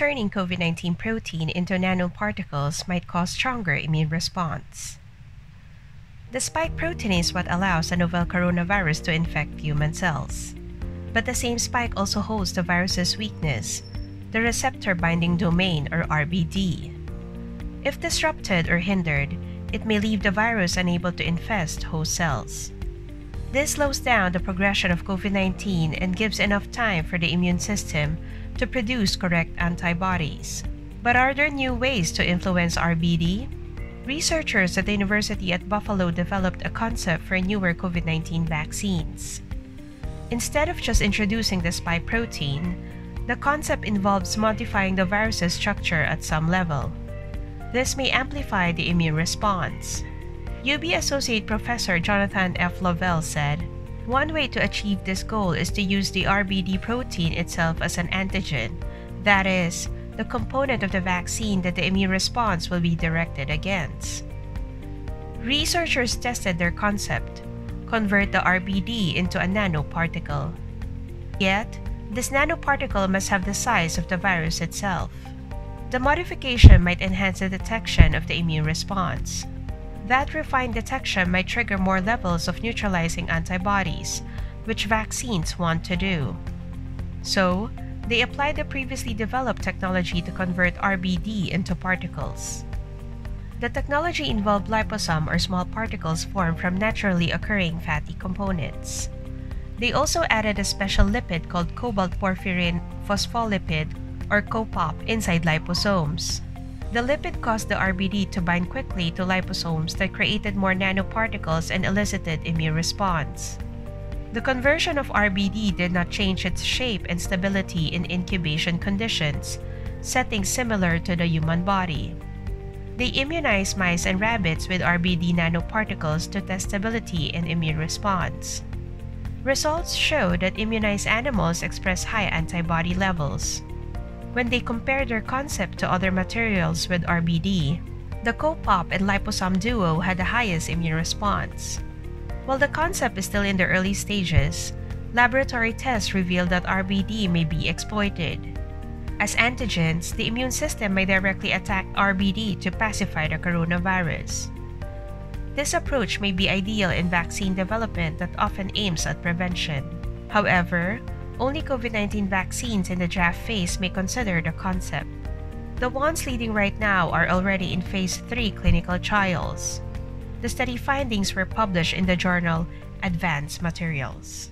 turning COVID 19 protein into nanoparticles might cause stronger immune response. The spike protein is what allows the novel coronavirus to infect human cells. But the same spike also holds the virus's weakness, the receptor binding domain or RBD. If disrupted or hindered, it may leave the virus unable to infest host cells. This slows down the progression of COVID 19 and gives enough time for the immune system to produce correct antibodies. But are there new ways to influence RBD? Researchers at the University at Buffalo developed a concept for newer COVID 19 vaccines. Instead of just introducing the spike protein, the concept involves modifying the virus's structure at some level. This may amplify the immune response. UB Associate Professor Jonathan F. Lovell said, One way to achieve this goal is to use the RBD protein itself as an antigen, that is, the component of the vaccine that the immune response will be directed against. Researchers tested their concept convert the RBD into a nanoparticle. Yet, this nanoparticle must have the size of the virus itself. The modification might enhance the detection of the immune response. That refined detection might trigger more levels of neutralizing antibodies, which vaccines want to do. So, they applied the previously developed technology to convert RBD into particles. The technology involved liposome or small particles formed from naturally occurring fatty components. They also added a special lipid called cobalt porphyrin phospholipid or COPOP inside liposomes. The lipid caused the RBD to bind quickly to liposomes that created more nanoparticles and elicited immune response. The conversion of RBD did not change its shape and stability in incubation conditions, settings similar to the human body. They immunized mice and rabbits with RBD nanoparticles to test stability and immune response. Results show that immunized animals express high antibody levels. When they compared their concept to other materials with RBD, the COPOP and liposome duo had the highest immune response. While the concept is still in the early stages, laboratory tests reveal that RBD may be exploited. As antigens, the immune system may directly attack RBD to pacify the coronavirus. This approach may be ideal in vaccine development that often aims at prevention. However, only COVID 19 vaccines in the draft phase may consider the concept. The ones leading right now are already in phase 3 clinical trials. The study findings were published in the journal Advanced Materials.